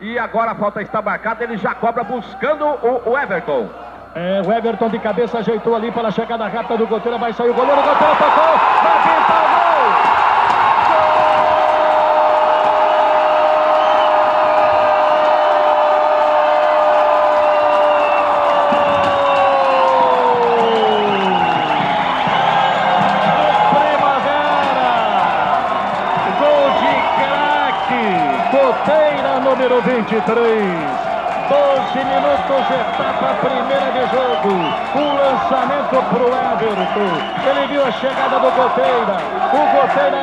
E agora a falta está marcada, ele já cobra buscando o, o Everton. É, o Everton de cabeça ajeitou ali para a chegada rápida do Goteira, vai sair o goleiro, o Goteira tocou, número 23. 12 minutos, etapa primeira de jogo. O lançamento para o Everton. Ele viu a chegada do Goteira. O Goteira,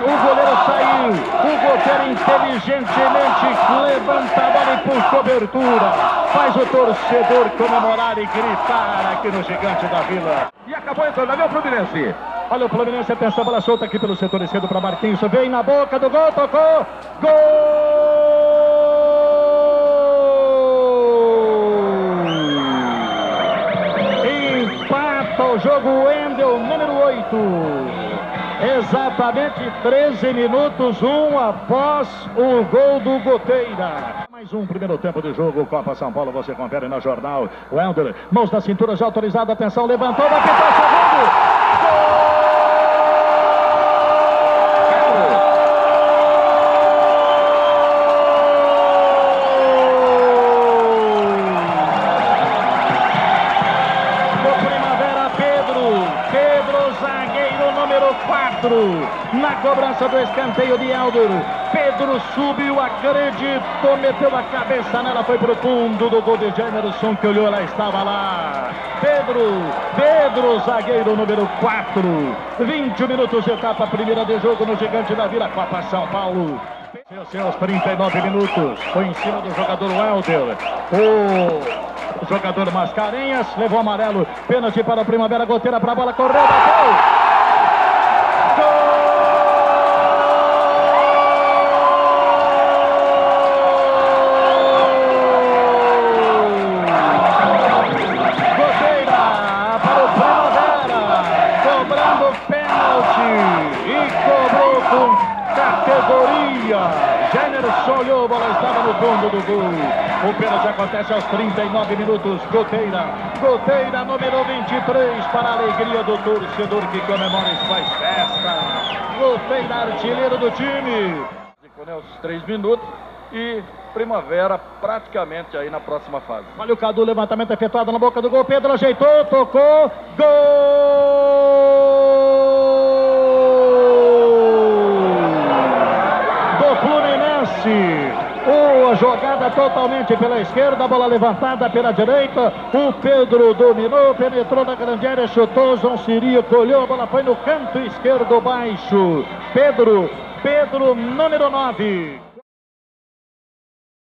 o goleiro saiu. O Goteira inteligentemente levanta a bola e por cobertura. Faz o torcedor comemorar e gritar aqui no Gigante da Vila. E acabou entrando, o Fluminense. Olha o Fluminense, atenção, bola solta aqui pelo setor esquerdo para Marquinhos. Vem na boca do gol, tocou. Gol! Jogo Wendel número 8. Exatamente 13 minutos, um após o gol do Goteira. Mais um primeiro tempo de jogo, Copa São Paulo, você confere na jornal. Wendel, mãos na cintura já autorizado, atenção, levantou, vai pintar número 4. Na cobrança do escanteio de Elder. Pedro subiu, acreditou, meteu a cabeça nela, foi pro fundo do gol de Jamerson, que olhou, ela estava lá. Pedro, Pedro, zagueiro número 4. 20 minutos, etapa primeira de jogo no Gigante da Vila, Copa São Paulo. Seus 39 minutos, foi em cima do jogador Welder. O jogador Mascarenhas levou amarelo, pênalti para a Primavera, goteira para a bola, correu, bateu. categoria. Generson olhou, a bola estava no fundo do gol. O pênalti acontece aos 39 minutos. Goteira, Goteira número 23 para a alegria do torcedor que comemora e faz festa. Goteira, artilheiro do time. Os três minutos e Primavera praticamente aí na próxima fase. Olha o Cadu, levantamento efetuado na boca do gol. Pedro ajeitou, tocou, gol! Boa jogada totalmente pela esquerda, bola levantada pela direita. O Pedro dominou, penetrou na grande área, chutou. João Sirio colheu, a bola foi no canto esquerdo baixo. Pedro, Pedro, número 9.